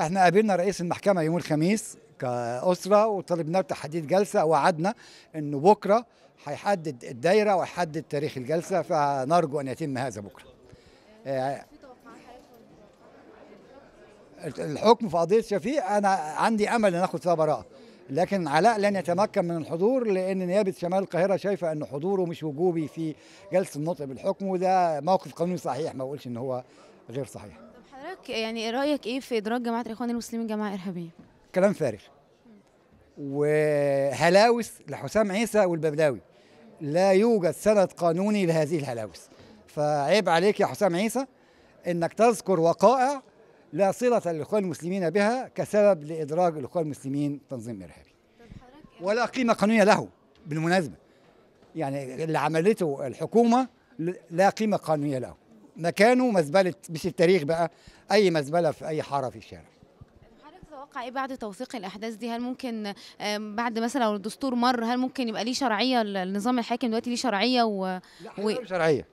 إحنا قابلنا رئيس المحكمة يوم الخميس كأسرة وطلبنا تحديد جلسة ووعدنا انه بكرة هيحدد الدايرة ويحدد تاريخ الجلسة فنرجو أن يتم هذا بكرة. آه، الحكم في قضية شفيق أنا عندي أمل إن اخد فيها براءة لكن علاء لن يتمكن من الحضور لأن نيابة شمال القاهرة شايفة إن حضوره مش وجوبي في جلسة النطق بالحكم وده موقف قانوني صحيح ما أقولش إن هو غير صحيح. طب حضرتك يعني رأيك إيه في ادراج جماعة الإخوان المسلمين جماعة ارهابيه كلام فارغ. وهلاوس لحسام عيسى والببلاوي لا يوجد سند قانوني لهذه الهلاوس. فعيب عليك يا حسام عيسى إنك تذكر وقائع لا صلة للإخوان المسلمين بها كسبب لإدراج الإخوان المسلمين تنظيم إرهابي. ولا قيمة قانونية له بالمناسبة. يعني اللي عملته الحكومة لا قيمة قانونية له. مكانه مزبلة مش التاريخ بقى أي مزبلة في أي حارة في الشارع. تتوقع إيه بعد توثيق الأحداث دي؟ هل ممكن بعد مثلا لو الدستور مر هل ممكن يبقى ليه شرعية؟ النظام الحاكم دلوقتي ليه شرعية و... لا. هيبقى له شرعية.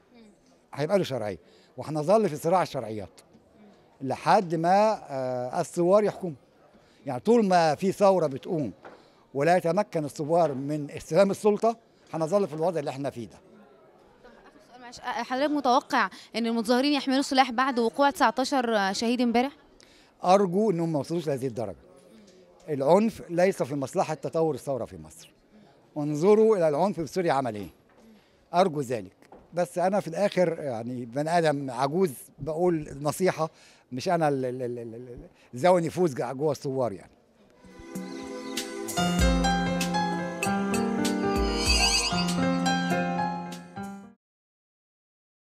هيبقى له شرعية. وهنظل في صراع الشرعيات لحد ما آه، الثوار يحكموا. يعني طول ما في ثورة بتقوم ولا يتمكن الثوار من استلام السلطة هنظل في الوضع اللي إحنا فيه ده. حضرتك متوقع إن المتظاهرين يحملوا سلاح بعد وقوع 19 شهيد امبارح؟ أرجو إنهم ما يوصلوش لهذه الدرجة. العنف ليس في مصلحة تطور الثورة في مصر. انظروا إلى العنف في سوريا عمل إيه أرجو ذلك. بس أنا في الآخر يعني بني آدم عجوز بقول نصيحة مش أنا ذوي نفوذ جوه الثوار يعني.